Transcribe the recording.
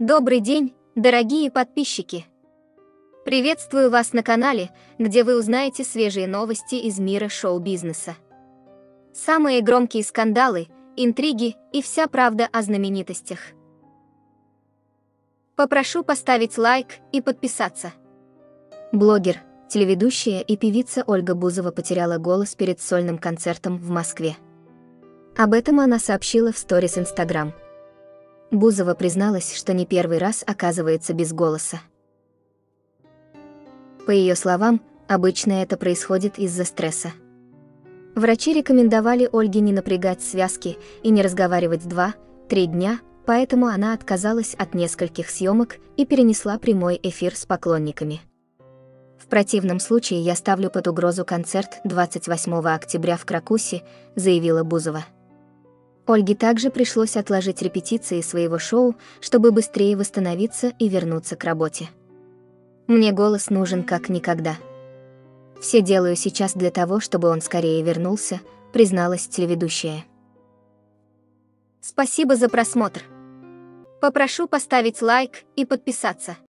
Добрый день, дорогие подписчики! Приветствую вас на канале, где вы узнаете свежие новости из мира шоу-бизнеса. Самые громкие скандалы, интриги и вся правда о знаменитостях. Попрошу поставить лайк и подписаться. Блогер, телеведущая и певица Ольга Бузова потеряла голос перед сольным концертом в Москве. Об этом она сообщила в сторис Инстаграм. Бузова призналась, что не первый раз оказывается без голоса. По ее словам, обычно это происходит из-за стресса. Врачи рекомендовали Ольге не напрягать связки и не разговаривать два-три дня, поэтому она отказалась от нескольких съемок и перенесла прямой эфир с поклонниками. В противном случае я ставлю под угрозу концерт 28 октября в Кракусе, заявила Бузова. Ольге также пришлось отложить репетиции своего шоу, чтобы быстрее восстановиться и вернуться к работе. Мне голос нужен как никогда. Все делаю сейчас для того, чтобы он скорее вернулся, призналась телеведущая. Спасибо за просмотр. Попрошу поставить лайк и подписаться.